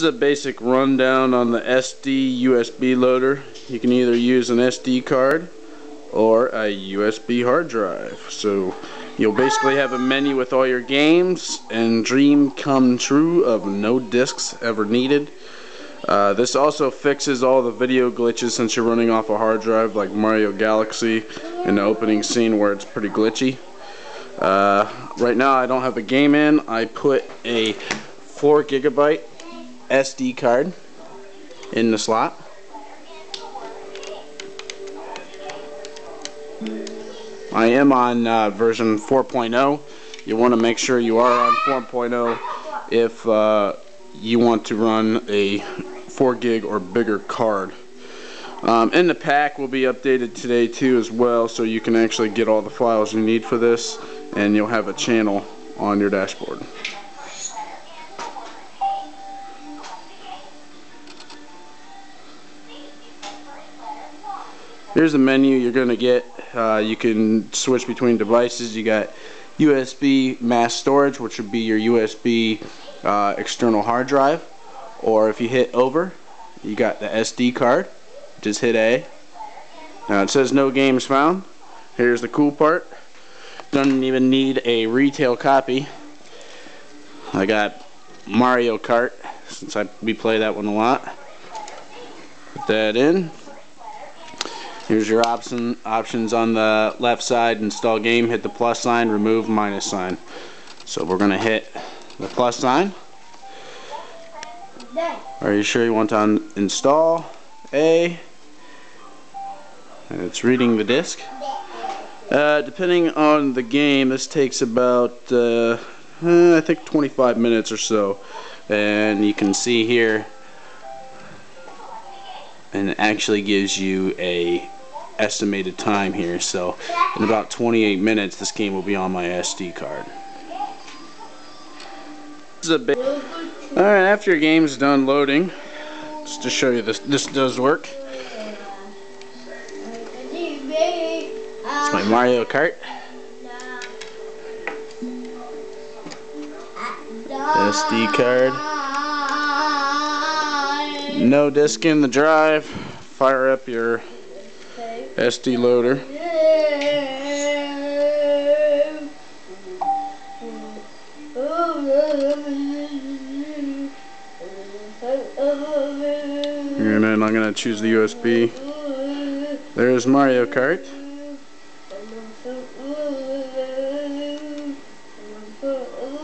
This is a basic rundown on the SD USB loader. You can either use an SD card or a USB hard drive. So you'll basically have a menu with all your games and dream come true of no discs ever needed. Uh, this also fixes all the video glitches since you're running off a hard drive like Mario Galaxy in the opening scene where it's pretty glitchy. Uh, right now I don't have a game in. I put a 4 gigabyte SD card in the slot. I am on uh, version 4.0. You want to make sure you are on 4.0 if uh, you want to run a 4 gig or bigger card. Um, and the pack will be updated today too as well so you can actually get all the files you need for this and you'll have a channel on your dashboard. Here's the menu you're going to get. Uh, you can switch between devices. You got USB mass storage which would be your USB uh, external hard drive. Or if you hit over you got the SD card. Just hit A. Now it says no games found. Here's the cool part. Doesn't even need a retail copy. I got Mario Kart since I we play that one a lot. Put that in here's your option options on the left side install game hit the plus sign remove minus sign so we're gonna hit the plus sign. Are you sure you want to install A? And it's reading the disk. Uh, depending on the game, this takes about, uh, uh, I think 25 minutes or so. And you can see here, and it actually gives you a estimated time here. So in about 28 minutes, this game will be on my SD card. Alright, after your game's done loading, just to show you this, this does work. It's my Mario Kart. SD card. No disk in the drive. Fire up your SD loader. And then I'm going to choose the USB. There's Mario Kart.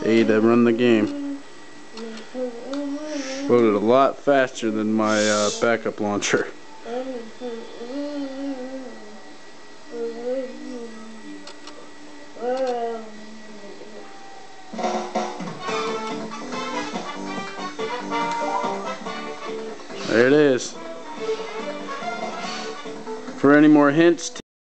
A to run the game. Loaded a lot faster than my uh, backup launcher. There it is. For any more hints,